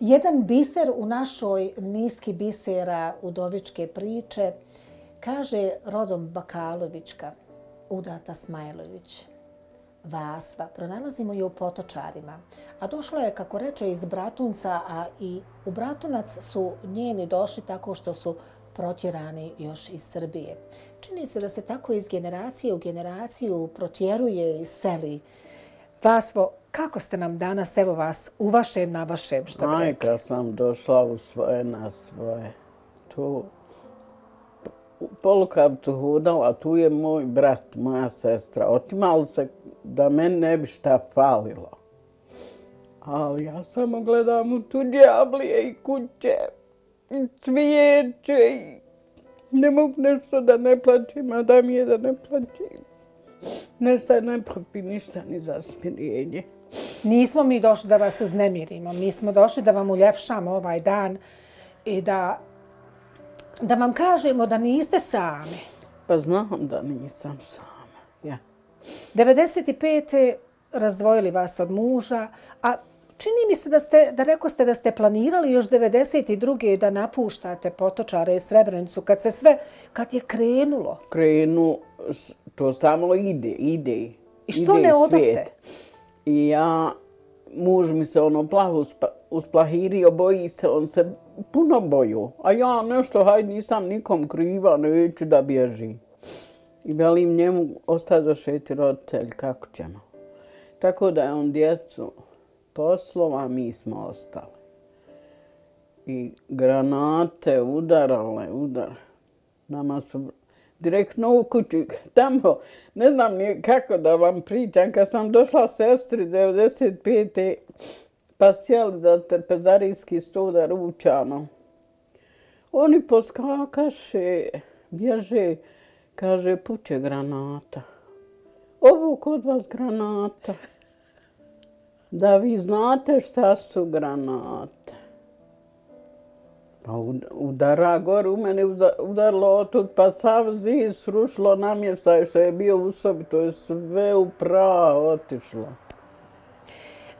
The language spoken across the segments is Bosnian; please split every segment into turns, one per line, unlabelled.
Jedan biser u našoj niski bisera udovičke priče kaže rodom Bakalovićka, udata Smajlović. Vasva, pronalazimo je u potočarima, a došla je, kako reče, iz Bratunca, a i u Bratunac su njeni došli tako što su protjerani još iz Srbije. Čini se da se tako iz generacije u generaciju protjeruje i seli. Vasvo, kako ste nam danas, evo vas, u vašem, na vašem, što bi
Majka sam došla u svoje, na svoje. Tu polukavcu hudala, tu je moj brat, moja sestra. Otimalo se da meni ne bi šta falilo. Ali ja samo gledam u tu djablije i kuće i cvijeće i ne mogu nešto da ne plaćim, a da mi je da ne plaćim. Nešto ne propi ništa ni za smirenje.
Nismo mi došli da vas uznemirimo, mi smo došli da vam uljepšamo ovaj dan i da, da vam kažemo da niste sami.
Pa znam da nisam sama. Ja.
95. razdvojili vas od muža, a čini mi se da ste, da rekao ste da ste planirali još 92. da napuštate potočare i Srebrenicu, kad se sve, kad je krenulo.
Krenu, to samo ide, ide.
I što
ide
ne odoste?
svijet. I ja, muž mi se ono plavo uspa, usplahirio, boji se, on se puno boju. A ja nešto, hajde, nisam nikom kriva, neću da bježi. I velim njemu, ostado šeti roditelj, kako ćemo. Tako da je on djecu poslova, mi smo ostali. I granate udarale, udar. Nama su direktno u kuću. Tamo, ne znam ni kako da vam pričam, kad sam došla sestri 95. pa sjeli za trpezarijski sto da ručamo. Oni poskakaše, bježe, kaže, puće granata. Ovo kod vas granata. Da vi znate šta su granate. Pa ud- udara gore, u mene udarilo otud, pa sav zid srušilo namještaj što je bio u sobi. To je sve u prah otišlo.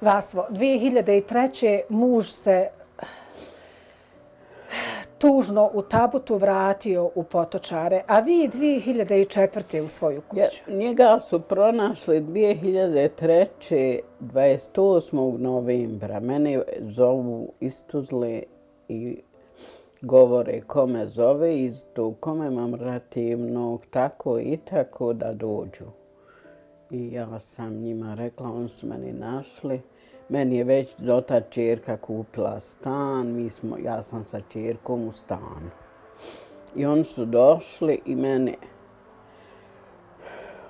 Vasvo, 2003. muž se tužno u tabutu vratio u potočare, a vi 2004. u svoju kuću.
Ja, njega su pronašli 2003. 28. novembra. Mene zovu iz Tuzle i govore kome zove iz mam rativnog, tako i tako da dođu. I ja sam njima rekla, oni su meni našli. Meni je već dota čerka kupila stan, mi smo, ja sam sa čerkom u stanu. I oni su došli i mene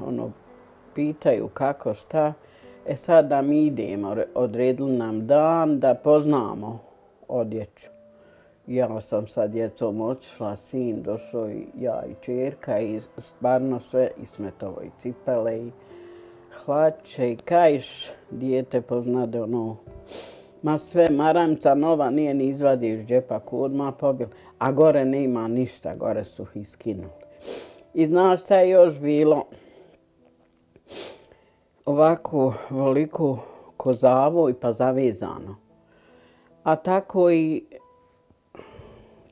ono, pitaju kako, šta. E sad da mi idemo, odredili nam dan da poznamo odjeću. Ja sam sa djecom odšla, sin došao i ja i čerka i stvarno sve i smetovo i cipele i hlače i kajš, dijete poznade ono, ma sve, maramca nova nije ni izvadio iz džepa kurma pobil, a gore nema ništa, gore su ih skinuli. I znaš šta je još bilo? Ovako, veliko ko i pa zavezano. A tako i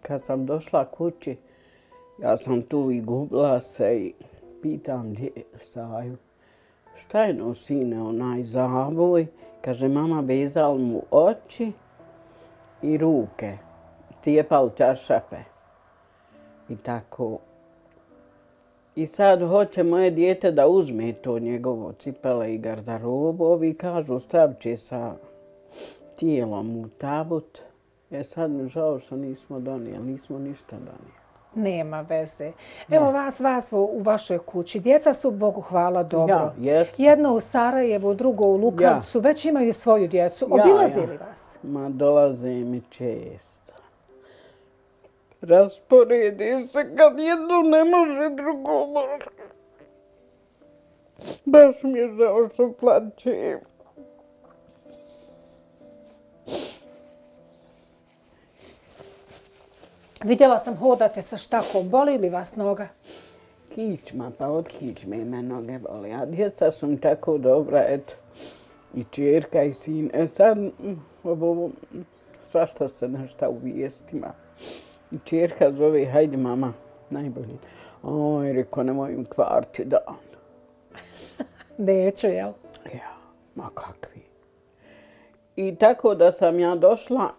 kad sam došla kući, ja sam tu i gubila se i pitam gdje je Saju. Šta je no sine onaj zaboj? Kaže, mama vezal mu oči i ruke. Cijepal čašape. I tako. I sad hoće moje dijete da uzme to njegovo cipele i gardarobu. Ovi kažu stavit će sa tijelom u tabut. E sad mi žao što nismo donijeli, nismo ništa donijeli.
Nema veze. Evo vas, vas u vašoj kući. Djeca su, Bogu hvala, dobro.
Ja, jesu.
Jedno u Sarajevu, drugo u Lukavcu. Već imaju svoju djecu.
Ja,
Obilazili
ja.
vas?
Ma dolaze mi često. Rasporedi se kad jedno ne može, drugo može. Baš mi je žao što plaćem.
Vidjela sam hodate sa štakom. Boli li vas noga?
Kičma, pa od kičme me noge boli. A djeca su mi tako dobra, eto. I čerka i sin. E sad, ovo, svašta se nešto u vijestima. I čerka zove, hajde mama, najbolji. Oj, rekao, nemoj im kvarti dan.
Neću, jel?
Ja, ma kakvi. I tako da sam ja došla,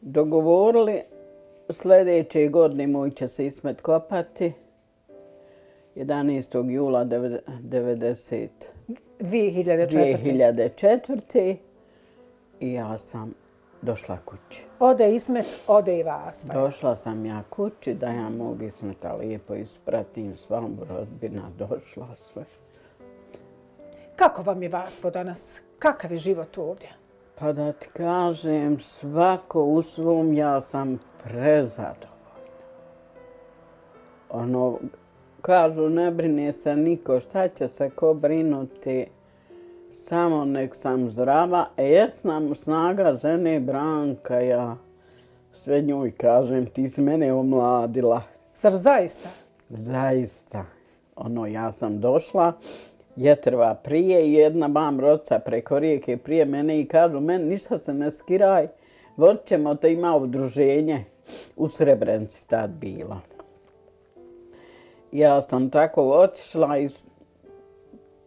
dogovorili, sljedeće godine moj će se ismet kopati, 11. jula 90.
2004.
2004. I ja sam došla kući.
Ode Ismet, ode i vas.
Došla sam ja kući da ja mogu Ismeta lijepo ispratim s vam rodbina. Došla sve.
Kako vam je Vasvo danas? Kakav je život ovdje?
Pa da ti kažem, svako u svom ja sam prezadovoljna. Ono, kažu ne brine se niko, šta će se ko brinuti, samo nek sam zdrava. E jes nam snaga žene Branka, ja sve njoj kažem, ti si mene omladila.
Zar zaista?
Zaista. Ono, ja sam došla, jetrva prije i jedna bam roca preko rijeke prije mene i kažu, meni ništa se ne skiraj, vodit ćemo to ima udruženje u Srebrenici tad bila. Ja sam tako otišla i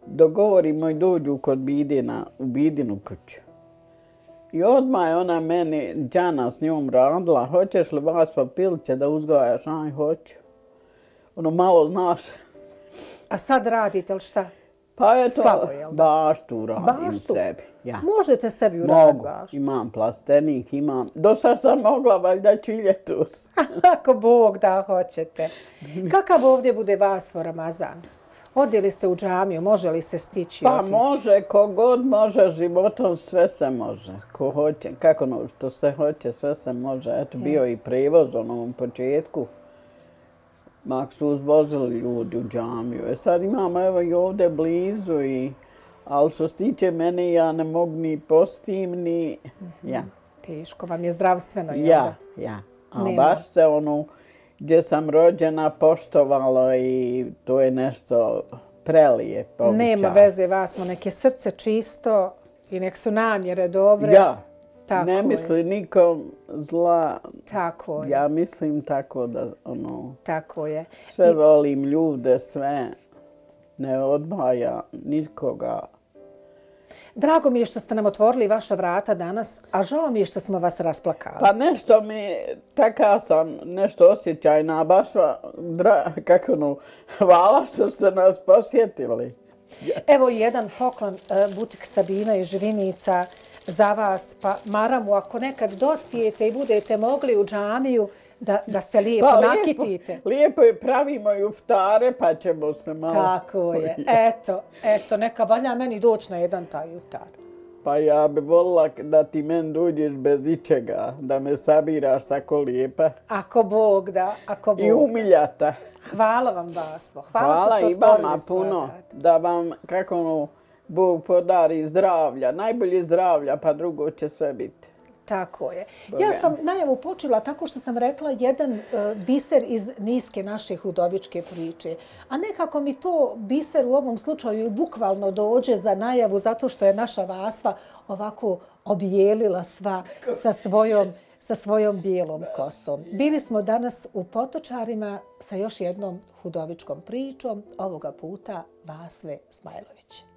dogovorimo i dođu kod Bidina, u Bidinu kuću. I odmah je ona meni, Đana s njom radila, hoćeš li vas papiliće da uzgojaš? Aj, hoću. Ono, malo znaš.
A sad radite li šta?
Pa je to,
Slabo, jel da?
baš tu radim
Baš
sebi. Ja.
Možete sebi uraditi
Mogu,
baš.
imam plastenik, imam. Do sad sam mogla valjda ljetos.
Ako Bog da hoćete. Kakav ovdje bude vas u Ramazan? Ode li se u džamiju? Može li se stići?
Pa
otići?
može, kogod može, životom sve se može. Ko hoće, kako no, što se hoće, sve se može. Eto, bio i prevoz ono, u početku. Mak su uzvozili ljudi u džamiju. E sad imamo evo i ovdje blizu i... Ali što se tiče mene, ja ne mogu ni postim, ni... Ja,
Teško vam je zdravstveno, jel
ja,
da?
ja. A
Nema.
baš se ono, gdje sam rođena, poštovalo i to je nešto prelijepo.
Nema
običaj.
veze, vas smo neke srce čisto i nek su namjere dobre.
Ja,
Tako
ne
je.
misli nikom zla.
Tako je,
Ja mislim tako da ono,
tako je.
sve volim ljude, sve ne odbaja nikoga.
Drago mi je što ste nam otvorili vaša vrata danas, a žao mi je što smo vas rasplakali.
Pa nešto mi, taka sam nešto osjećajna, baš va, dra, kako ono, hvala što ste nas posjetili.
Evo jedan poklon e, butik Sabina i Živinica za vas. Pa Maramu, ako nekad dospijete i budete mogli u džamiju da, da se lijepo
Pa
nakitite.
lijepo, lijepo je pravimo i uftare, pa ćemo se malo...
Tako je. Eto, eto, neka valja meni doći na jedan taj uftar.
Pa ja bi volila da ti men dođeš bez ičega, da me sabiraš tako lijepa.
Ako Bog da, ako Bog
I umiljata.
Hvala vam, Vasvo. Hvala, što
Hvala
ste
i vama puno, da vam, kako ono, Bog podari zdravlja, najbolje zdravlja, pa drugo će sve biti.
Tako je. Ja sam najavu počela tako što sam rekla jedan uh, biser iz niske naše hudovičke priče. A nekako mi to biser u ovom slučaju bukvalno dođe za najavu zato što je naša Vasva ovako objelila sva sa svojom, sa svojom bijelom kosom. Bili smo danas u Potočarima sa još jednom hudovičkom pričom, ovoga puta Vasve Smajlović.